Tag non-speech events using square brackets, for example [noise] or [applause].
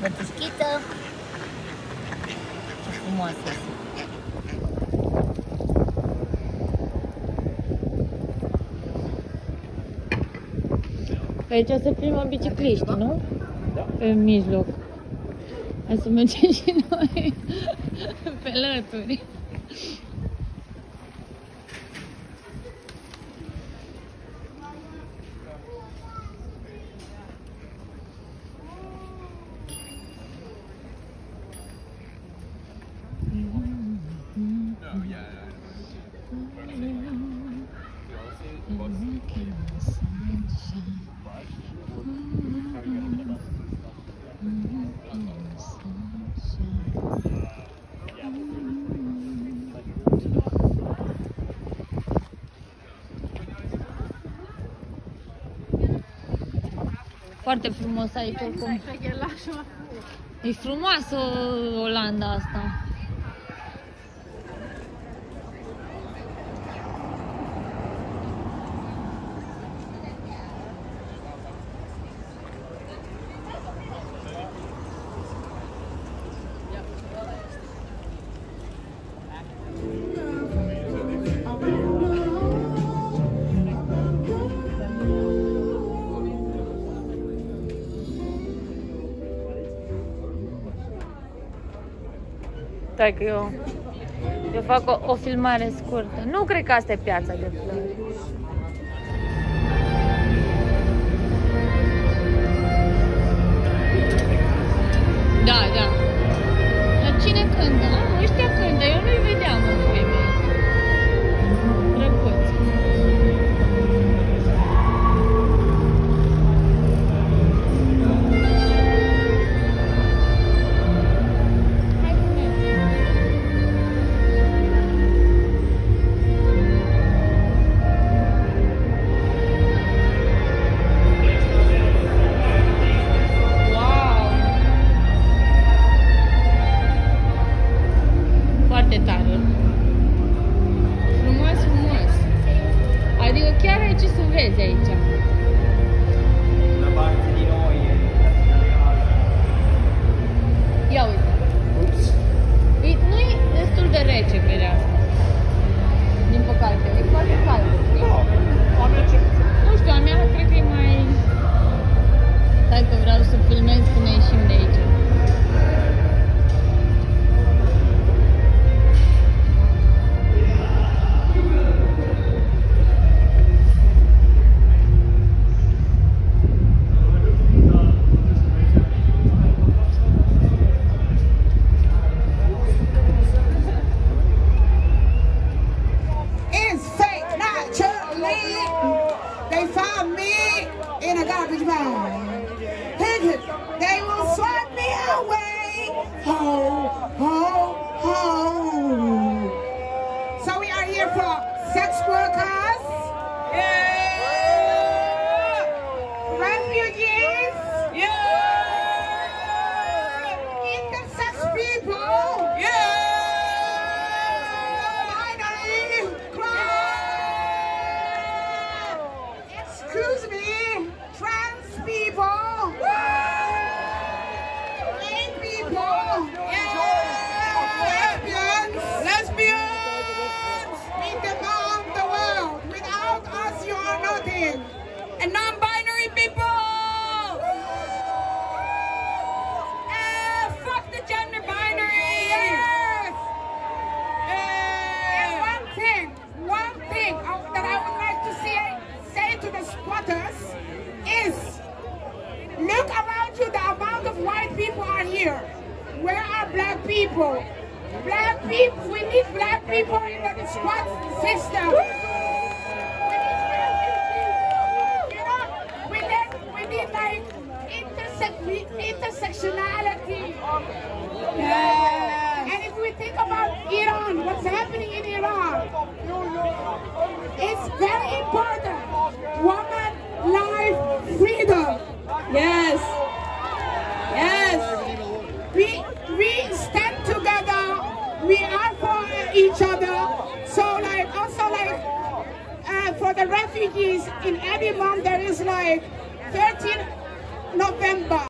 Mătușchită. Ce frumoasă este. Aici se primă bicicliști, nu? Da. Pe mijloc. Hai să mergem și noi [laughs] pe lături. Foarte frumos aici oricum. E frumoasă Olanda asta. Stai că eu, eu fac o, o filmare scurtă. Nu cred că asta e piața de flori. 这也一张 They found me in a garbage bag. They will swipe me away. Ho, ho, ho. People? Black people, we need black people in the squat system. We need. You know, we need, we need like interse- intersectionality. Yeah. And if we think about Iran, what's happening in Iran, it's very important. Each other. So like also like uh, for the refugees in every month there is like 13 November.